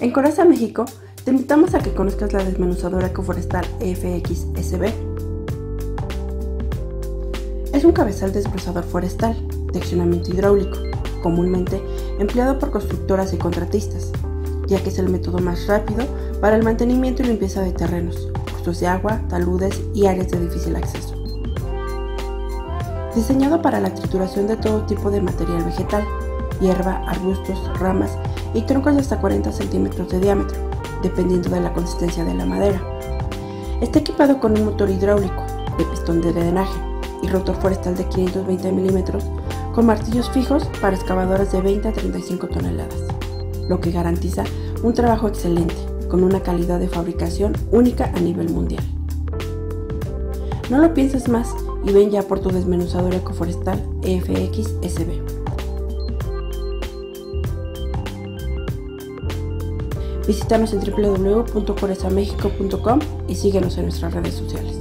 En Coraza, México, te invitamos a que conozcas la desmenuzadora ecoforestal FXSB. Es un cabezal desbrozador forestal de accionamiento hidráulico, comúnmente empleado por constructoras y contratistas, ya que es el método más rápido para el mantenimiento y limpieza de terrenos, cursos de agua, taludes y áreas de difícil acceso. Diseñado para la trituración de todo tipo de material vegetal, hierba, arbustos, ramas y troncos de hasta 40 centímetros de diámetro, dependiendo de la consistencia de la madera. Está equipado con un motor hidráulico de pistón de drenaje y rotor forestal de 520 milímetros con martillos fijos para excavadoras de 20 a 35 toneladas, lo que garantiza un trabajo excelente con una calidad de fabricación única a nivel mundial. No lo pienses más y ven ya por tu desmenuzador ecoforestal EFX-SB. Visítanos en www.corezamexico.com y síguenos en nuestras redes sociales.